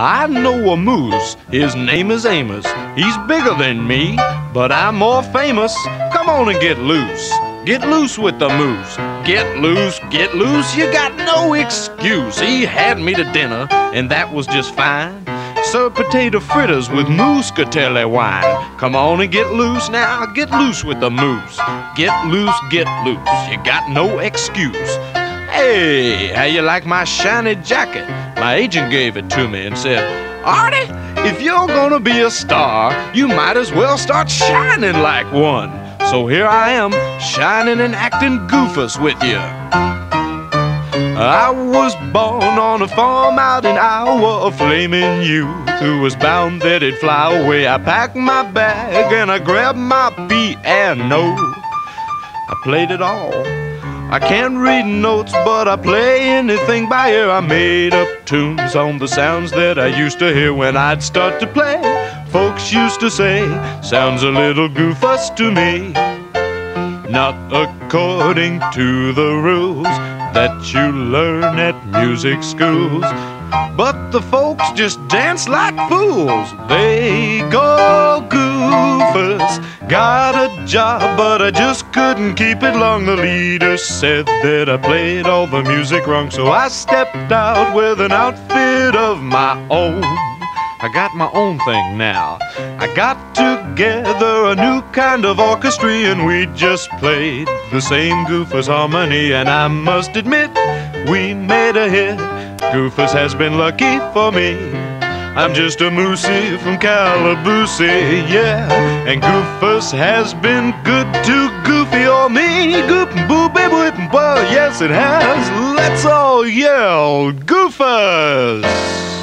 I know a moose, his name is Amos. He's bigger than me, but I'm more famous. Come on and get loose. Get loose with the moose. Get loose, get loose, you got no excuse. He had me to dinner, and that was just fine. Served potato fritters with muscatelli wine. Come on and get loose now, get loose with the moose. Get loose, get loose, you got no excuse. Hey, how you like my shiny jacket? My agent gave it to me and said, Artie, if you're gonna be a star, you might as well start shining like one. So here I am, shining and acting goofus with you. I was born on a farm out in Iowa, a flaming youth who was bound that he'd fly away. I packed my bag and I grabbed my piano. I played it all. I can't read notes, but I play anything by ear. I made up tunes on the sounds that I used to hear when I'd start to play. Folks used to say, sounds a little goofus to me. Not according to the rules that you learn at music schools. But the folks just dance like fools. They go goofus. Got a job, but I just couldn't keep it long. The leader said that I played all the music wrong, so I stepped out with an outfit of my own. I got my own thing now. I got together a new kind of orchestra, and we just played the same Goofus harmony. And I must admit, we made a hit. Goofus has been lucky for me. I'm just a moosey from Calaboosey, yeah. And Goofus has been good to Goofy or me. Goop and boo, baby, whip and well, yes, it has. Let's all yell, Goofus!